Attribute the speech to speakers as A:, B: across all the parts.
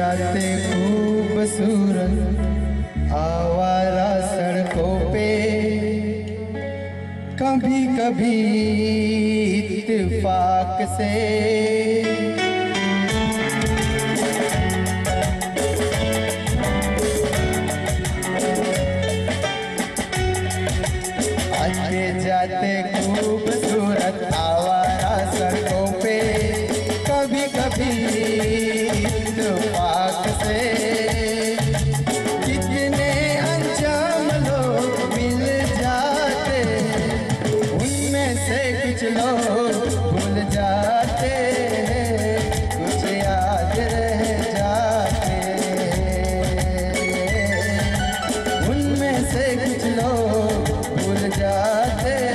A: जाते खूब खूबसूरत आवारा सड़कों पे। कभी कभी इत्तेफाक से। जाते खूबसूरत से कुछ लोग भूल जाते।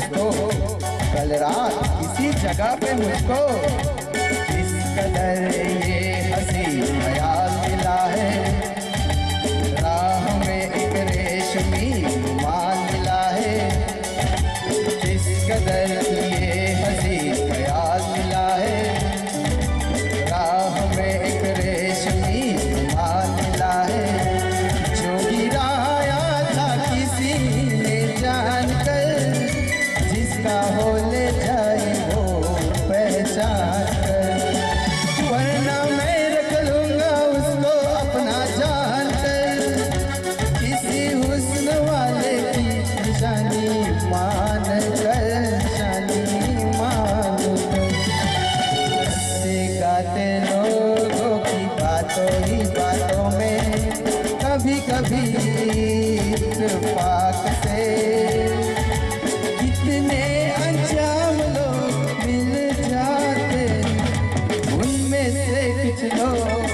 A: दुनिया के कल रात किसी जगह पे मुझको। किस कदर ये हसी ख्याल मिला है। राह में एक रेशमी कर वरना मैं रख लूँगा उसको अपना जान किसी हुस्न वाले की निशानी मान कर निशानी मान गाते लोगों की बातों ही बातों में कभी कभी इत्तेफाक से। कितने Oh, oh, oh.